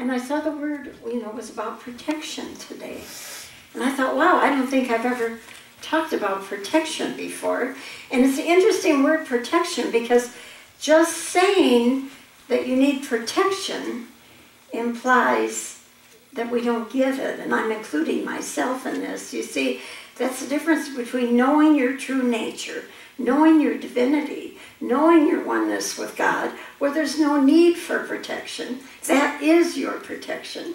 And I saw the word, you know, was about protection today. And I thought, wow, I don't think I've ever talked about protection before. And it's an interesting word, protection, because just saying that you need protection implies that we don't get it. And I'm including myself in this. You see, that's the difference between knowing your true nature, knowing your divinity, knowing your oneness with God, where there's no need for protection. That is your protection.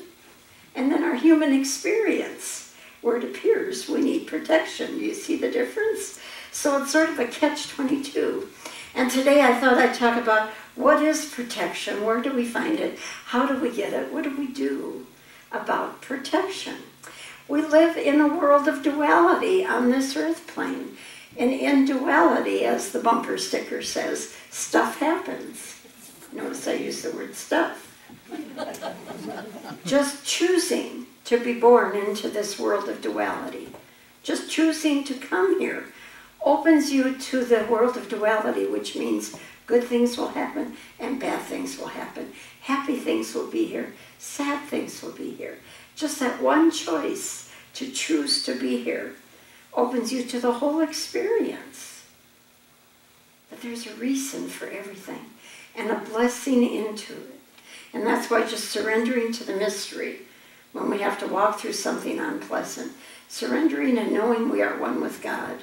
And then our human experience, where it appears we need protection. You see the difference? So it's sort of a catch 22. And today I thought I'd talk about what is protection? Where do we find it? How do we get it? What do we do about protection? We live in a world of duality on this earth plane. And in duality, as the bumper sticker says, stuff happens. Notice I use the word stuff. Just choosing to be born into this world of duality, just choosing to come here, opens you to the world of duality, which means good things will happen and bad things will happen. Happy things will be here, sad things will be here. Just that one choice to choose to be here opens you to the whole experience. But there's a reason for everything and a blessing into it. And that's why just surrendering to the mystery when we have to walk through something unpleasant, surrendering and knowing we are one with God,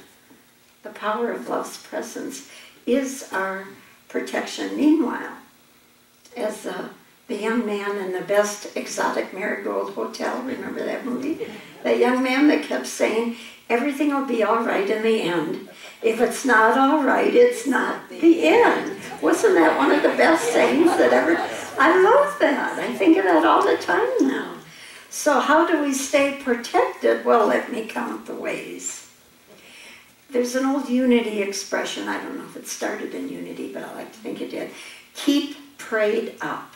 the power of love's presence is our protection. Meanwhile, as the, the young man in the best exotic marigold hotel, remember that movie? That young man that kept saying, everything will be all right in the end. If it's not all right, it's not the end. Wasn't that one of the best sayings that ever? I love that. I think of that all the time now. So, how do we stay protected? Well, let me count the ways. There's an old unity expression. I don't know if it started in unity, but I like to think it did. Keep prayed up.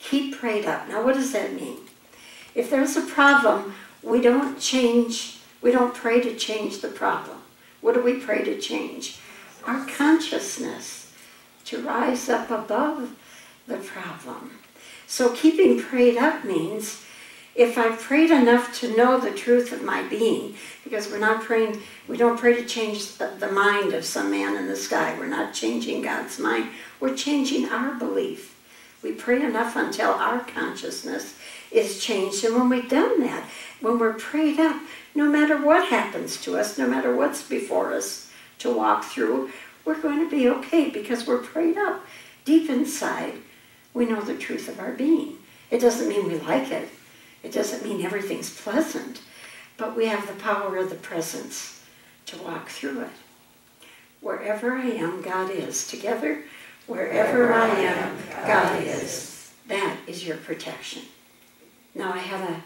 Keep prayed up. Now, what does that mean? If there's a problem, we don't change we don't pray to change the problem. What do we pray to change? Our consciousness to rise up above the problem. So keeping prayed up means if I've prayed enough to know the truth of my being, because we're not praying, we don't pray to change the, the mind of some man in the sky. We're not changing God's mind. We're changing our belief. We pray enough until our consciousness is changed. And when we've done that, when we're prayed up, no matter what happens to us, no matter what's before us to walk through, we're going to be okay because we're prayed up. Deep inside, we know the truth of our being. It doesn't mean we like it. It doesn't mean everything's pleasant, but we have the power of the presence to walk through it. Wherever I am, God is. Together, wherever I am, God is. That is your protection. Now, I had a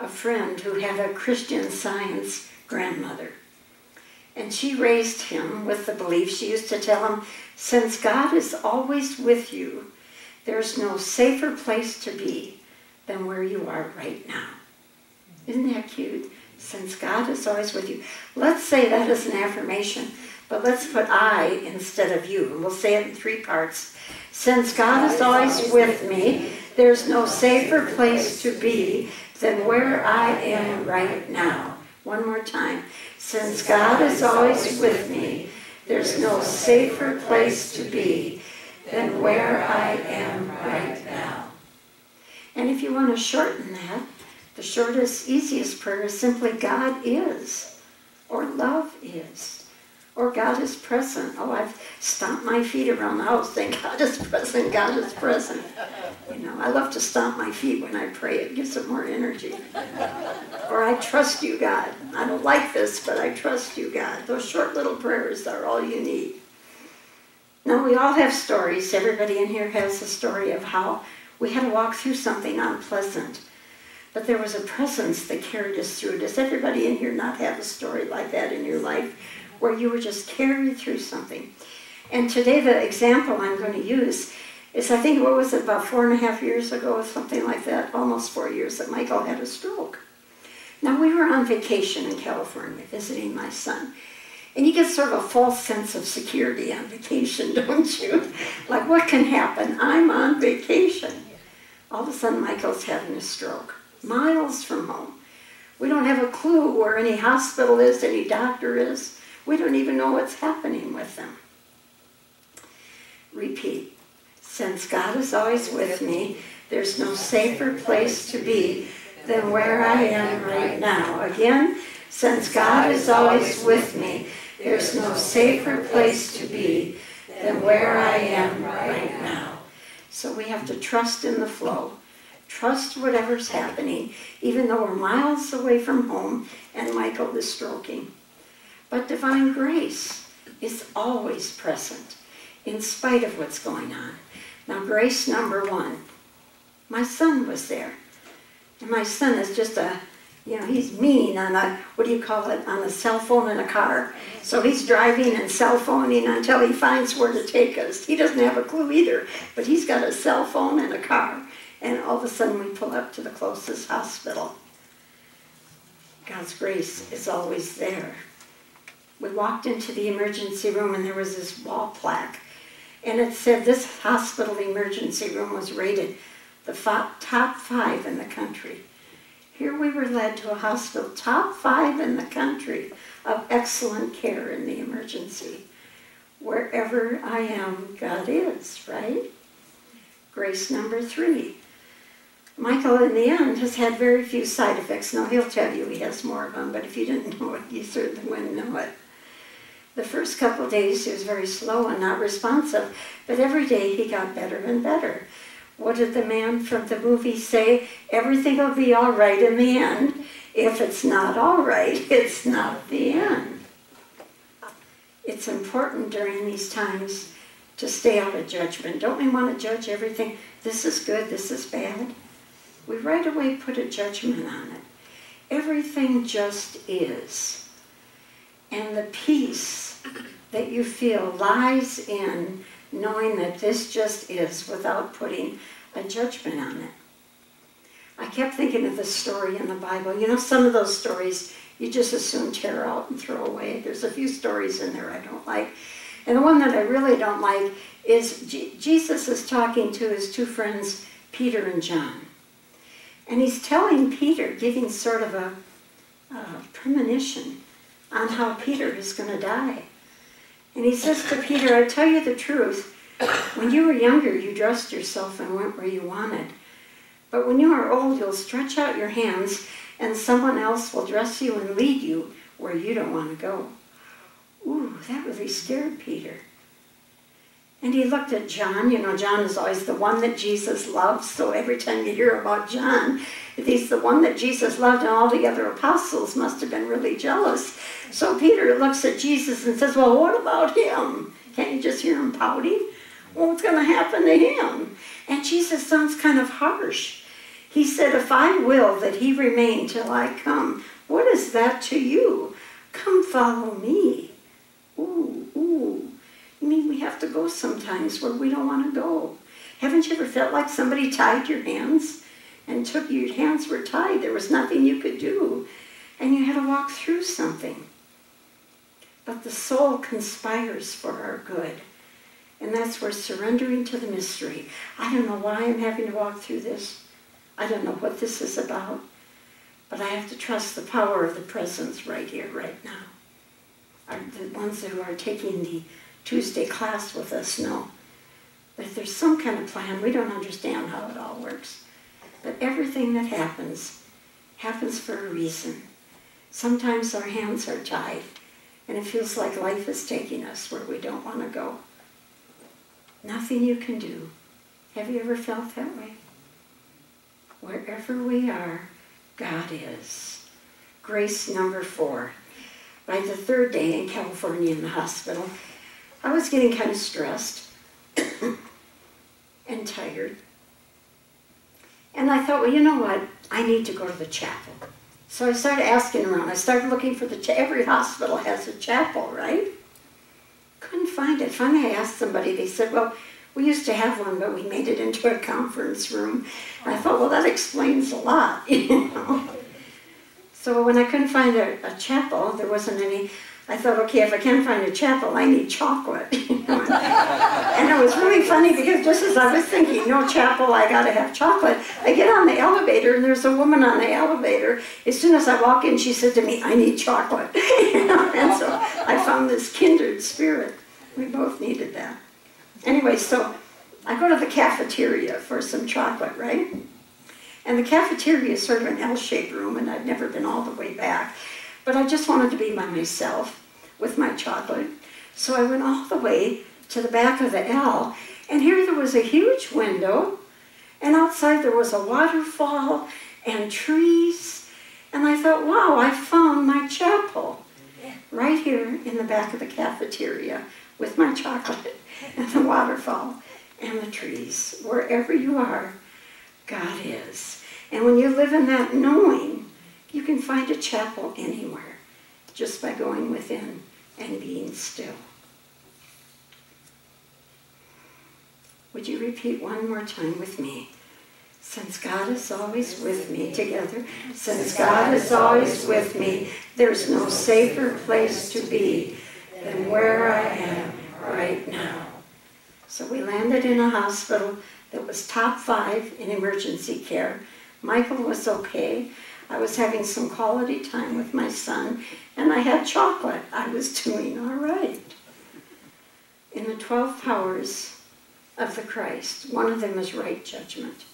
a friend who had a Christian science grandmother. And she raised him with the belief, she used to tell him, since God is always with you, there's no safer place to be than where you are right now. Isn't that cute? Since God is always with you. Let's say that as an affirmation, but let's put I instead of you. And we'll say it in three parts. Since God is always with me, there's no safer place to be than where I am right now. One more time. Since God is always with me, there's no safer place to be than where I am right now. And if you want to shorten that, the shortest, easiest prayer is simply God is, or love is or God is present. Oh, I've stomped my feet around the house saying, God is present, God is present. You know, I love to stomp my feet when I pray. It gives it more energy. Or I trust you, God. I don't like this, but I trust you, God. Those short little prayers are all you need. Now, we all have stories. Everybody in here has a story of how we had to walk through something unpleasant. But there was a presence that carried us through. Does everybody in here not have a story like that in your life? Where you were just carried through something. And today, the example I'm going to use is I think, what was it, about four and a half years ago, or something like that, almost four years, that Michael had a stroke. Now, we were on vacation in California visiting my son. And you get sort of a false sense of security on vacation, don't you? like, what can happen? I'm on vacation. All of a sudden, Michael's having a stroke, miles from home. We don't have a clue where any hospital is, any doctor is. We don't even know what's happening with them. Repeat. Since God is always with me, there's no safer place to be than where I am right now. Again, since God is always with me, there's no safer place to be than where I am right now. So we have to trust in the flow. Trust whatever's happening, even though we're miles away from home and Michael is stroking. But divine grace is always present in spite of what's going on. Now, grace number one. My son was there. And my son is just a, you know, he's mean on a, what do you call it, on a cell phone in a car. So he's driving and cell phoning until he finds where to take us. He doesn't have a clue either, but he's got a cell phone and a car. And all of a sudden we pull up to the closest hospital. God's grace is always there. We walked into the emergency room and there was this wall plaque. And it said this hospital emergency room was rated the top five in the country. Here we were led to a hospital, top five in the country of excellent care in the emergency. Wherever I am, God is, right? Grace number three. Michael, in the end, has had very few side effects. Now, he'll tell you he has more of them, but if you didn't know it, you certainly wouldn't know it. The first couple days, he was very slow and not responsive, but every day he got better and better. What did the man from the movie say? Everything will be all right in the end. If it's not all right, it's not the end. It's important during these times to stay out of judgment. Don't we want to judge everything? This is good, this is bad. We right away put a judgment on it. Everything just is. And the peace that you feel lies in knowing that this just is without putting a judgment on it. I kept thinking of the story in the Bible. You know, some of those stories you just assume tear out and throw away. There's a few stories in there I don't like. And the one that I really don't like is G- Jesus is talking to his two friends, Peter and John. And he's telling Peter, giving sort of a, a premonition on how Peter is going to die. And he says to Peter, I tell you the truth, when you were younger, you dressed yourself and went where you wanted. But when you are old, you'll stretch out your hands, and someone else will dress you and lead you where you don't want to go. Ooh, that really scared Peter. And he looked at John. You know, John is always the one that Jesus loves. So every time you hear about John, he's the one that Jesus loved, and all the other apostles must have been really jealous. So Peter looks at Jesus and says, Well, what about him? Can't you just hear him pouting? what's going to happen to him? And Jesus sounds kind of harsh. He said, If I will that he remain till I come, what is that to you? Come follow me. Ooh, ooh. I mean, we have to go sometimes where we don't want to go. Haven't you ever felt like somebody tied your hands and took your hands were tied? There was nothing you could do, and you had to walk through something. But the soul conspires for our good. And that's where surrendering to the mystery. I don't know why I'm having to walk through this. I don't know what this is about. But I have to trust the power of the presence right here, right now. Our, the ones who are taking the Tuesday class with us know that there's some kind of plan. We don't understand how it all works. But everything that happens happens for a reason. Sometimes our hands are tied, and it feels like life is taking us where we don't want to go. Nothing you can do. Have you ever felt that way? Wherever we are, God is. Grace number four. By the third day in California in the hospital, I was getting kind of stressed and tired. And I thought, well, you know what? I need to go to the chapel. So I started asking around. I started looking for the cha- every hospital has a chapel, right? couldn't find it. Finally, I asked somebody. They said, well, we used to have one, but we made it into a conference room. And I thought, well, that explains a lot, you know. So when I couldn't find a, a chapel, there wasn't any, I thought, okay, if I can't find a chapel, I need chocolate. and it was really funny because just as I was thinking, no chapel, I gotta have chocolate, I get on the elevator and there's a woman on the elevator. As soon as I walk in, she said to me, I need chocolate. and so I found this kindred spirit. We both needed that. Anyway, so I go to the cafeteria for some chocolate, right? And the cafeteria is sort of an L-shaped room, and I'd never been all the way back. But I just wanted to be by myself with my chocolate. So I went all the way to the back of the L, and here there was a huge window, and outside there was a waterfall and trees. And I thought, wow, I found my chapel right here in the back of the cafeteria with my chocolate and the waterfall and the trees. Wherever you are, God is. And when you live in that knowing, you can find a chapel anywhere just by going within and being still. Would you repeat one more time with me? Since God is always with me together, since God is always with me, there's no safer place to be than where I am right now. So we landed in a hospital that was top five in emergency care. Michael was okay. I was having some quality time with my son, and I had chocolate. I was doing all right. In the 12 powers of the Christ, one of them is right judgment.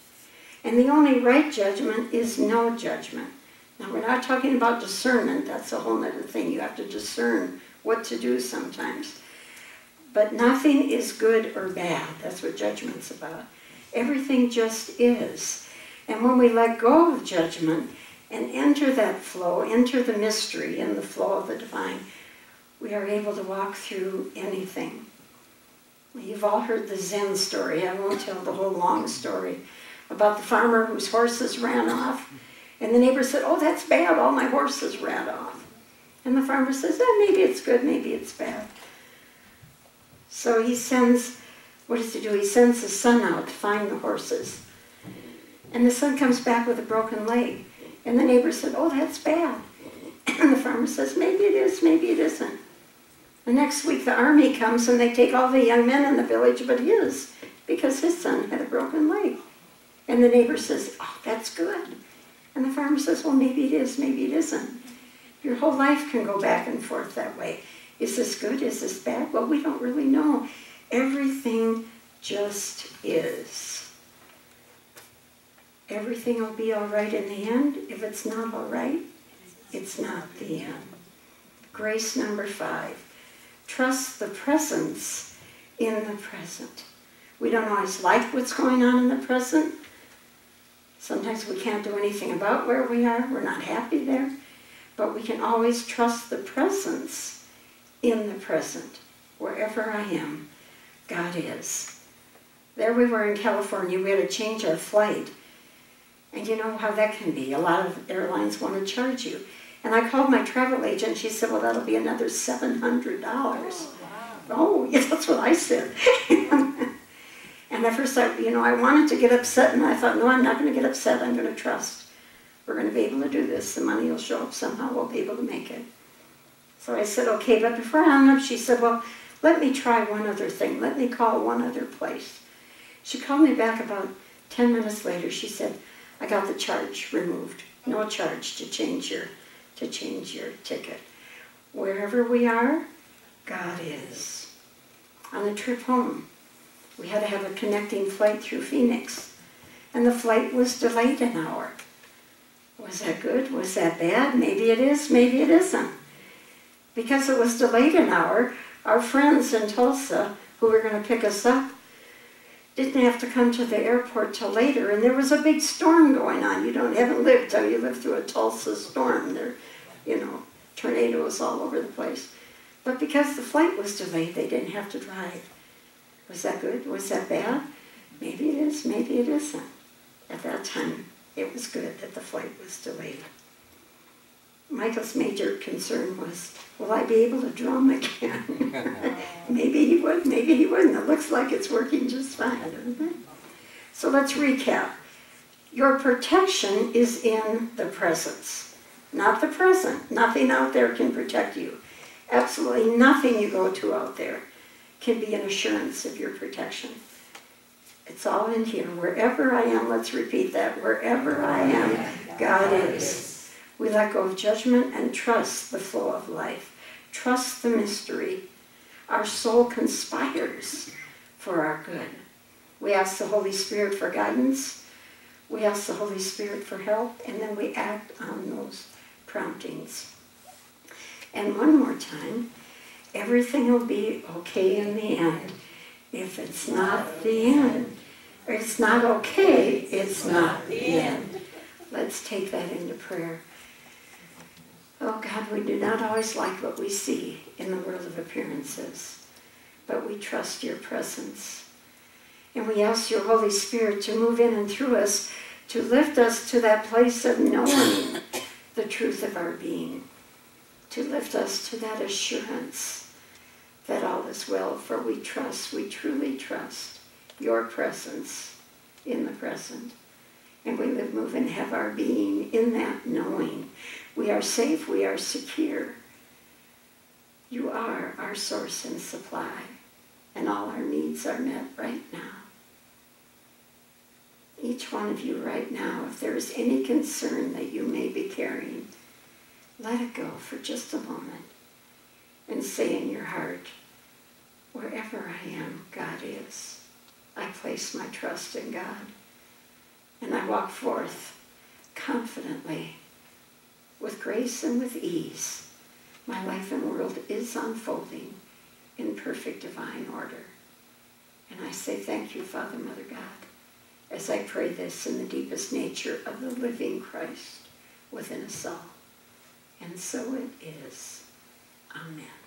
And the only right judgment is no judgment. Now, we're not talking about discernment, that's a whole other thing. You have to discern what to do sometimes. But nothing is good or bad. That's what judgment's about. Everything just is. And when we let go of judgment and enter that flow, enter the mystery and the flow of the divine, we are able to walk through anything. You've all heard the Zen story. I won't tell the whole long story about the farmer whose horses ran off. And the neighbor said, Oh, that's bad. All my horses ran off. And the farmer says, eh, Maybe it's good, maybe it's bad. So he sends what does he do? He sends his son out to find the horses. And the son comes back with a broken leg. And the neighbor said, Oh, that's bad. And the farmer says, Maybe it is, maybe it isn't. The next week, the army comes and they take all the young men in the village but his because his son had a broken leg. And the neighbor says, Oh, that's good. And the farmer says, Well, maybe it is, maybe it isn't. Your whole life can go back and forth that way. Is this good? Is this bad? Well, we don't really know. Everything just is. Everything will be all right in the end. If it's not all right, it's not the end. Grace number five. Trust the presence in the present. We don't always like what's going on in the present. Sometimes we can't do anything about where we are. We're not happy there. But we can always trust the presence in the present, wherever I am. God is. There we were in California. We had to change our flight. And you know how that can be. A lot of airlines want to charge you. And I called my travel agent. She said, well, that'll be another $700. Oh, wow. oh yeah, that's what I said. and at first, I, you know, I wanted to get upset, and I thought, no, I'm not going to get upset. I'm going to trust. We're going to be able to do this. The money will show up somehow. We'll be able to make it. So I said, okay. But before I hung up, she said, well, let me try one other thing. Let me call one other place. She called me back about 10 minutes later. She said, I got the charge removed. No charge to change your, to change your ticket. Wherever we are, God is. On the trip home, we had to have a connecting flight through Phoenix. And the flight was delayed an hour. Was that good? Was that bad? Maybe it is, maybe it isn't. Because it was delayed an hour, our friends in Tulsa who were going to pick us up didn't have to come to the airport till later, and there was a big storm going on. You don't haven't lived till you live through a Tulsa storm. There, you know, tornadoes all over the place. But because the flight was delayed, they didn't have to drive. Was that good? Was that bad? Maybe it is, maybe it isn't. At that time, it was good that the flight was delayed. Michael's major concern was, will I be able to drum again? maybe he would, maybe he wouldn't. It looks like it's working just fine, doesn't it? So let's recap. Your protection is in the presence, not the present. Nothing out there can protect you. Absolutely nothing you go to out there can be an assurance of your protection. It's all in here. Wherever I am, let's repeat that. Wherever I am, God is. We let go of judgment and trust the flow of life. Trust the mystery. Our soul conspires for our good. We ask the Holy Spirit for guidance. We ask the Holy Spirit for help, and then we act on those promptings. And one more time, everything will be okay in the end. If it's not the end, or it's not okay, it's not the end. Let's take that into prayer. Oh God, we do not always like what we see in the world of appearances, but we trust your presence. And we ask your Holy Spirit to move in and through us to lift us to that place of knowing the truth of our being, to lift us to that assurance that all is well, for we trust, we truly trust your presence in the present. And we live, move, and have our being in that knowing. We are safe, we are secure. You are our source and supply, and all our needs are met right now each one of you right now, if there is any concern that you may be carrying, let it go for just a moment and say in your heart, wherever I am, God is. I place my trust in God. And I walk forth confidently, with grace and with ease. My life and world is unfolding in perfect divine order. And I say thank you, Father, Mother God as I pray this in the deepest nature of the living Christ within us all. And so it is. Amen.